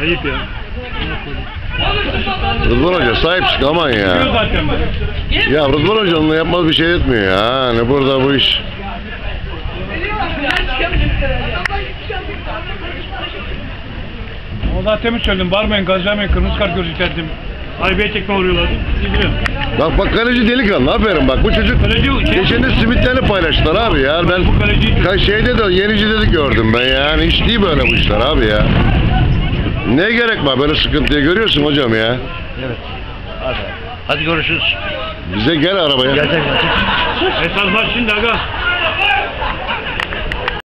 Ayıp ya. Rıdvan Hoca sahip çık aman ya. Ya Rıdvan Hoca'nın yapmaz bir şey etmiyor ya. Hani burada bu iş. O da temiz söyledim. Bağırmayın, gazlamayın, kırmızı kart gösterdim. Aybeye çekme vuruyorlardı. Gidiyorum. Bak bak kaleci delikanlı aferin bak bu çocuk Kaleci şey, geçen de simitlerini paylaştılar abi ya ben bu kaleci ka- şeyde de yenicide de gördüm ben ya. yani hiç değil böyle bu işler abi ya. Ne gerek var böyle sıkıntıya görüyorsun hocam ya. Evet. Hadi. Hadi görüşürüz. Bize gel arabaya. Gelecek. esas var şimdi aga.